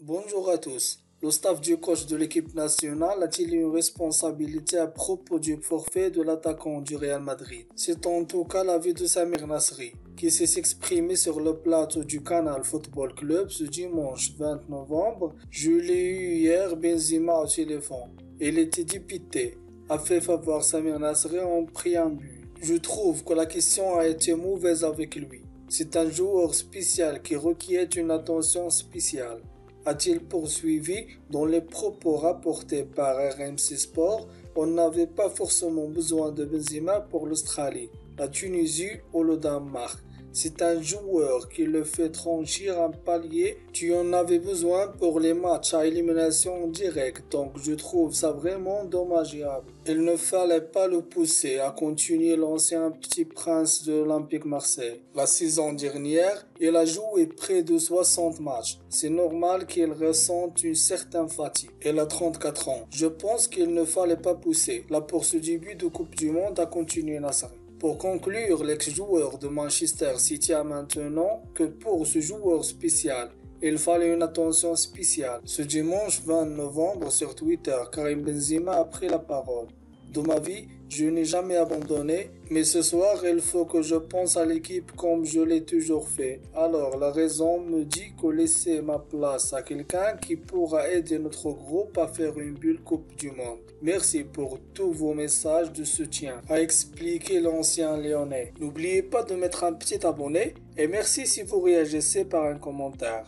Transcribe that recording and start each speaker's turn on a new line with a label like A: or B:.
A: Bonjour à tous. Le staff du coach de l'équipe nationale a-t-il une responsabilité à propos du forfait de l'attaquant du Real Madrid? C'est en tout cas l'avis de Samir Nasri, qui s'est exprimé sur le plateau du Canal Football Club ce dimanche 20 novembre. Je l'ai eu hier Benzema au téléphone. Il était dépité, a fait favor Samir Nasri en préambule. Je trouve que la question a été mauvaise avec lui. C'est un joueur spécial qui requiert une attention spéciale a-t-il poursuivi dans les propos rapportés par RMC Sport, on n'avait pas forcément besoin de Benzema pour l'Australie, la Tunisie ou le Danemark. C'est un joueur qui le fait franchir un palier. Tu en avais besoin pour les matchs à élimination directe, donc je trouve ça vraiment dommageable. Il ne fallait pas le pousser à continuer l'ancien petit prince de l'Olympique Marseille. La saison dernière, il a joué près de 60 matchs. C'est normal qu'il ressente une certaine fatigue. Il a 34 ans. Je pense qu'il ne fallait pas pousser. Là pour ce début de Coupe du Monde à continuer Nassar. Pour conclure, l'ex-joueur de Manchester City a maintenant que pour ce joueur spécial, il fallait une attention spéciale. Ce dimanche 20 novembre sur Twitter, Karim Benzema a pris la parole. De ma vie, je n'ai jamais abandonné, mais ce soir, il faut que je pense à l'équipe comme je l'ai toujours fait. Alors, la raison me dit que laisser ma place à quelqu'un qui pourra aider notre groupe à faire une bulle Coupe du Monde. Merci pour tous vos messages de soutien, a expliqué l'ancien Lyonnais. N'oubliez pas de mettre un petit abonné et merci si vous réagissez par un commentaire.